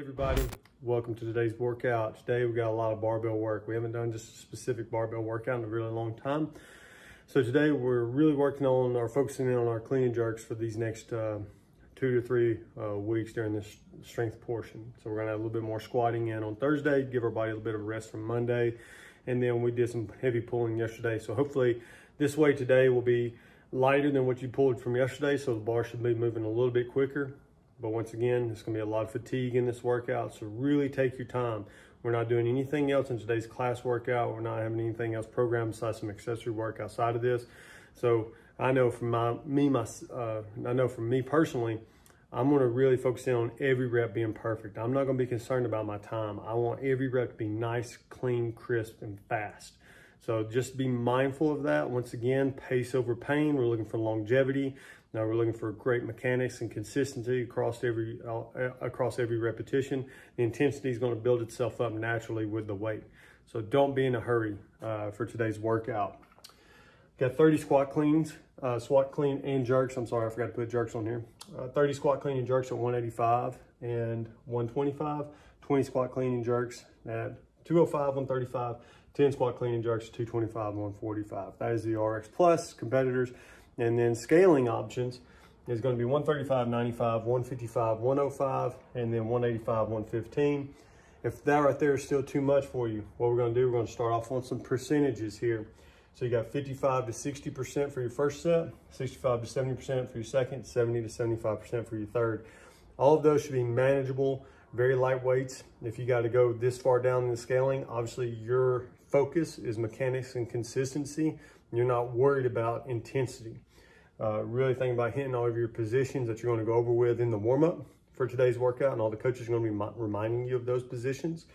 everybody. Welcome to today's workout. Today we got a lot of barbell work. We haven't done just a specific barbell workout in a really long time. So today we're really working on or focusing in on our clean and jerks for these next uh, two to three uh, weeks during this strength portion. So we're gonna have a little bit more squatting in on Thursday, give our body a little bit of rest from Monday. And then we did some heavy pulling yesterday. So hopefully this way today will be lighter than what you pulled from yesterday. So the bar should be moving a little bit quicker. But once again, there's gonna be a lot of fatigue in this workout, so really take your time. We're not doing anything else in today's class workout. We're not having anything else programmed besides some accessory work outside of this. So I know from my, me, my, uh, I know from me personally, I'm gonna really focus in on every rep being perfect. I'm not gonna be concerned about my time. I want every rep to be nice, clean, crisp, and fast. So just be mindful of that. Once again, pace over pain. We're looking for longevity. Now we're looking for great mechanics and consistency across every uh, across every repetition. The intensity is going to build itself up naturally with the weight. So don't be in a hurry uh, for today's workout. Got 30 squat cleans, uh, squat clean and jerks. I'm sorry, I forgot to put jerks on here. Uh, 30 squat clean and jerks at 185 and 125. 20 squat clean and jerks at 205, 135. 10 squat clean and jerks, 225, 145. That is the RX Plus competitors. And then scaling options is going to be 135, 95, 155, 105, and then 185, 115. If that right there is still too much for you, what we're going to do, we're going to start off on some percentages here. So you got 55 to 60% for your first set, 65 to 70% for your second, 70 to 75% for your third. All of those should be manageable, very light weights. If you got to go this far down in the scaling, obviously your focus is mechanics and consistency. You're not worried about intensity. Uh, really think about hitting all of your positions that you're going to go over with in the warm-up for today's workout, and all the coaches are going to be reminding you of those positions.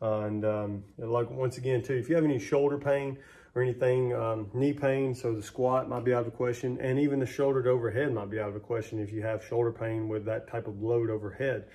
Uh, and um, like once again, too, if you have any shoulder pain or anything, um, knee pain, so the squat might be out of the question, and even the shoulder to overhead might be out of the question if you have shoulder pain with that type of load overhead.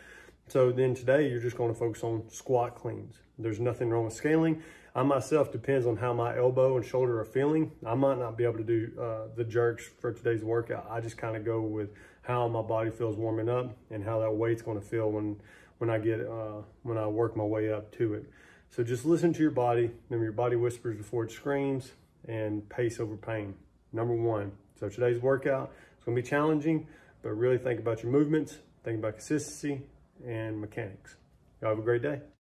So then today you're just going to focus on squat cleans. There's nothing wrong with scaling. I myself depends on how my elbow and shoulder are feeling. I might not be able to do uh, the jerks for today's workout. I just kind of go with how my body feels warming up and how that weight's going to feel when when I get uh, when I work my way up to it. So just listen to your body. Remember, your body whispers before it screams, and pace over pain. Number one. So today's workout is going to be challenging, but really think about your movements, think about consistency, and mechanics. Y'all have a great day.